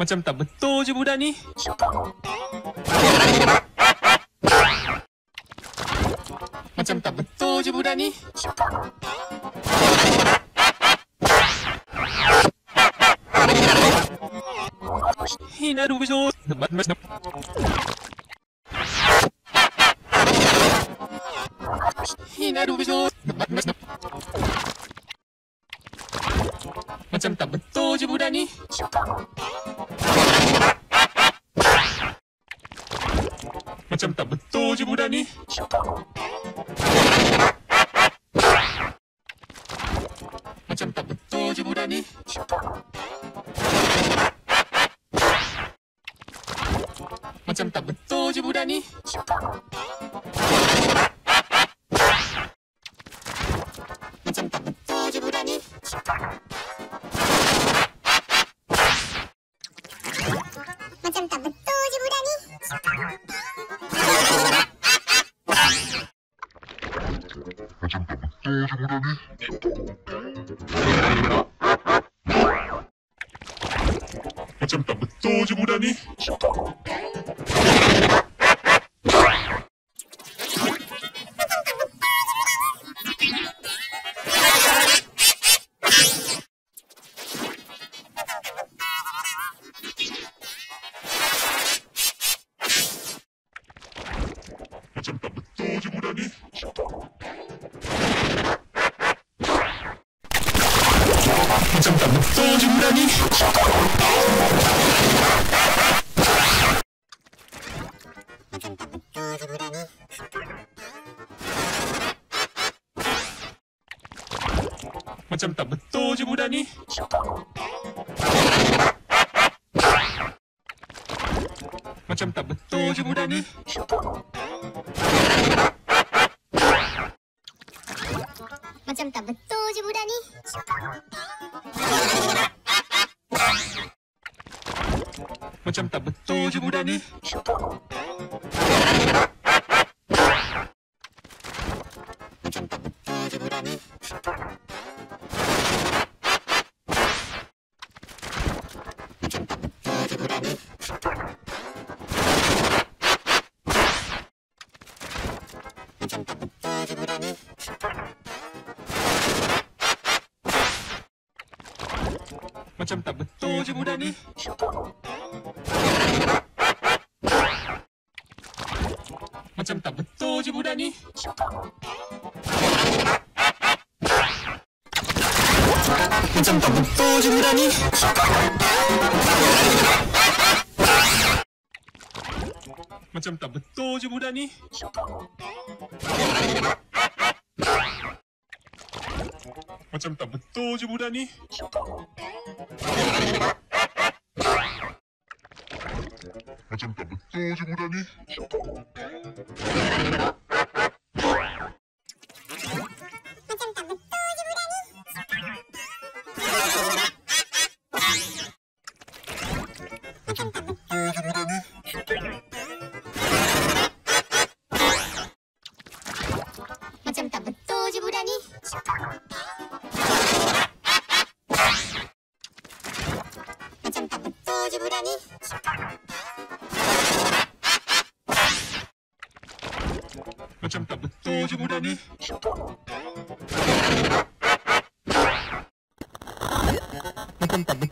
Macam tak betul je budak ni. Macam tak betul je budak ni. Hina du besok. Lebat mas. Hina du besok. Macam tak betul je budak ni. Macam tak betul je budak ni. Macam tak betul je budak ni. Macam tak betul je budak ni. 저의 정답이 어쩜 땀을 또 주무라니? 어쩜 땀을 또 주무라니? Macam tak betul je budak ni. Macam tak betul je budak ni. Macam tak betul je budak ni. Macam tak betul je budak ni. Macam tak betul je budak ni. Macam tak betul je budak ni. Macam tak betul je budak ni. Macam tak betul je budak ni. Macam tak betul je budak ni. Macam tak betul je budak ni. Macam tak betul je budak ni. Macam tak betul je budak ni. Macam tak betul je budak ni. Macam tak betul je budak ni. 한참 땀을 쏘지 못하니? Betul je budak ni. Macam tak betul je budak ni. Macam tak betul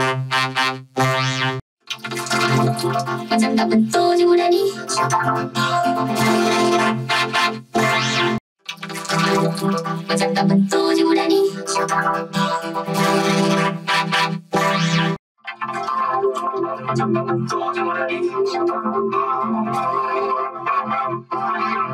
macam tak betul je budak ni. Macam tak betul je budak ni. Macam tak betul je budak ni.